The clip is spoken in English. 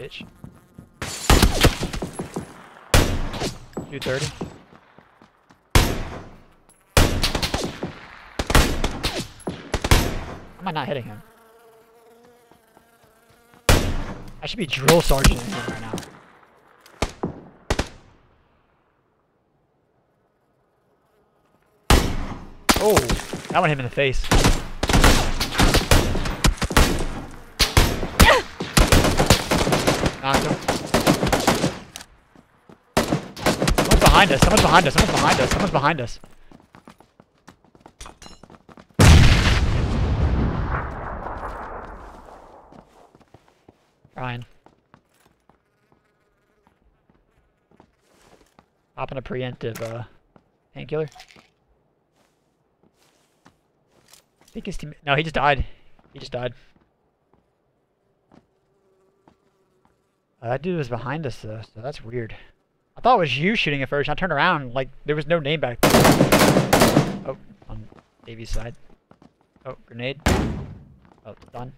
bitch. 230. How am I not hitting him? I should be drill sergeant here right now. Oh, that one hit him in the face. Knocked him. Someone's behind us. Someone's behind us. Someone's behind us. Someone's behind us. Ryan. Popping a preemptive uh, painkiller. I think his team. No, he just died. He just died. Uh, that dude was behind us though, so that's weird. I thought it was you shooting at first. I turned around, like there was no name back. Oh, on Davy's side. Oh, grenade. Oh, done.